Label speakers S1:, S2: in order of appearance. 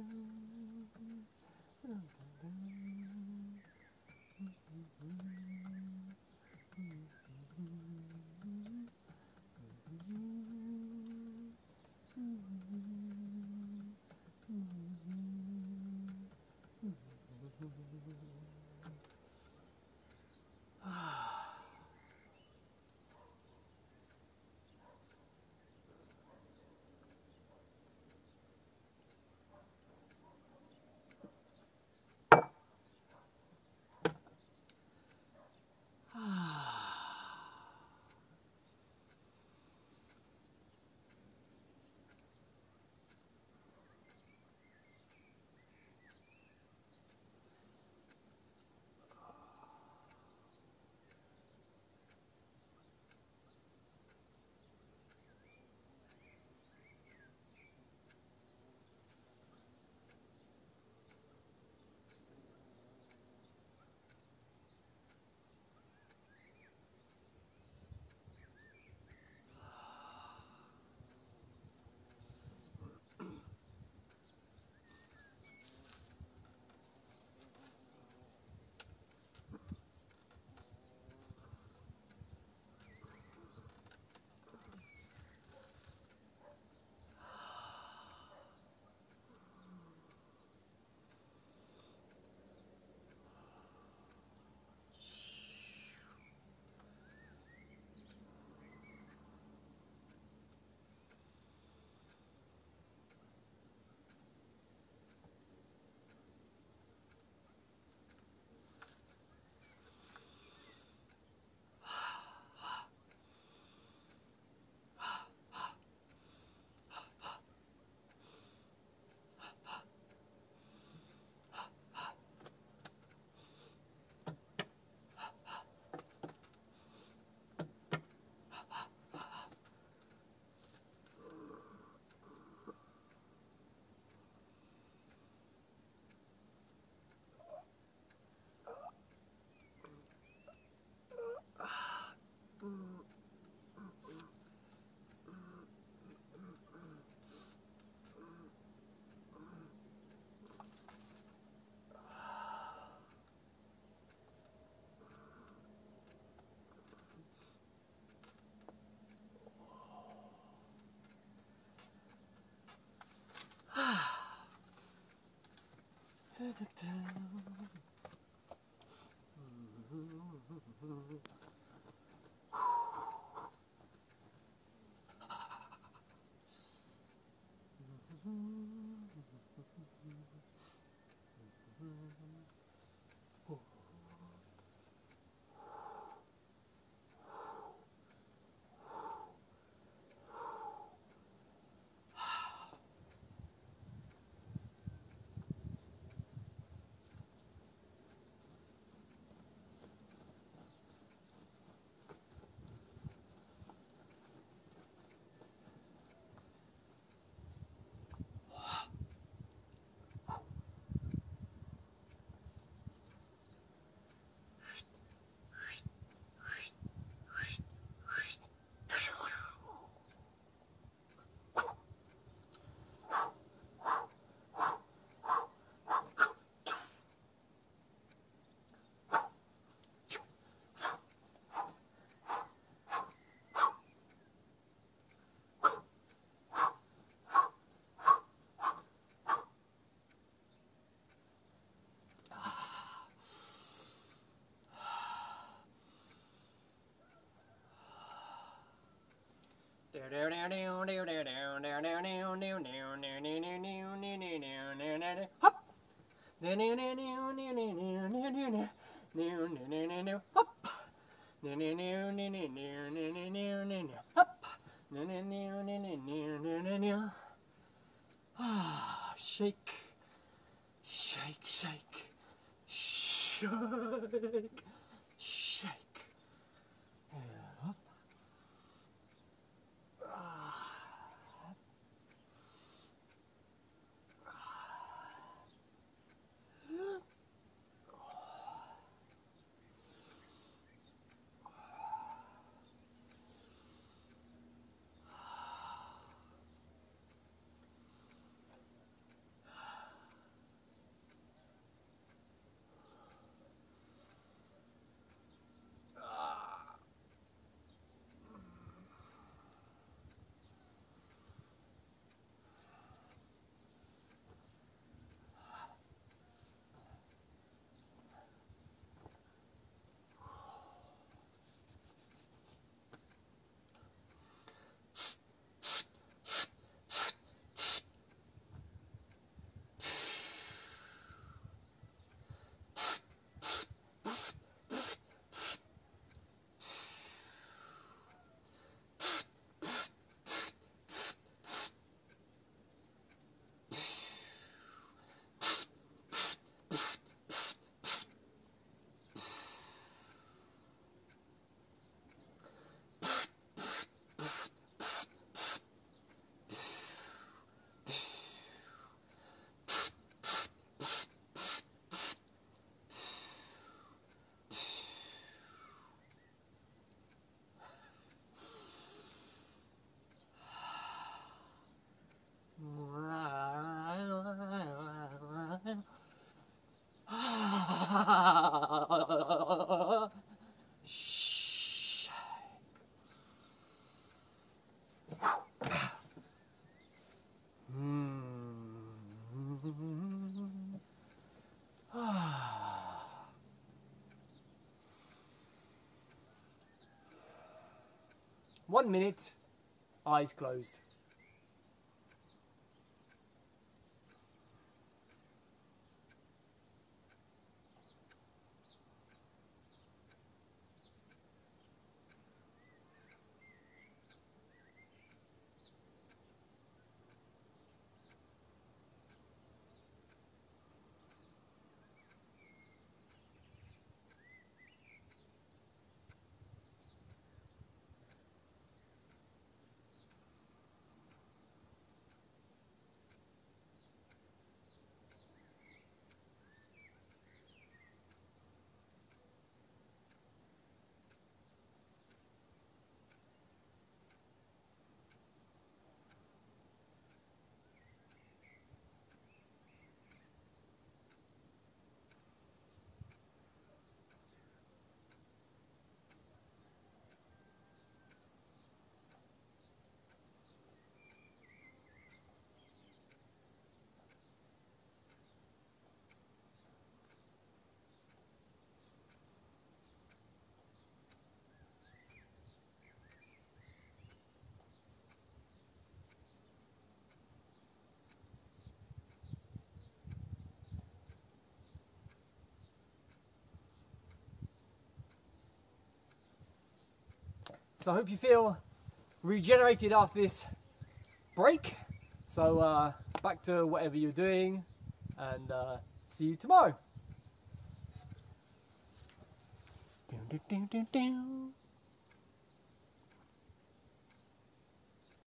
S1: Não, não. Mm-hmm. Hop. Shake, shake, shake, shake. One minute, eyes closed. So I hope you feel regenerated after this break. So uh, back to whatever you're doing, and uh, see you tomorrow.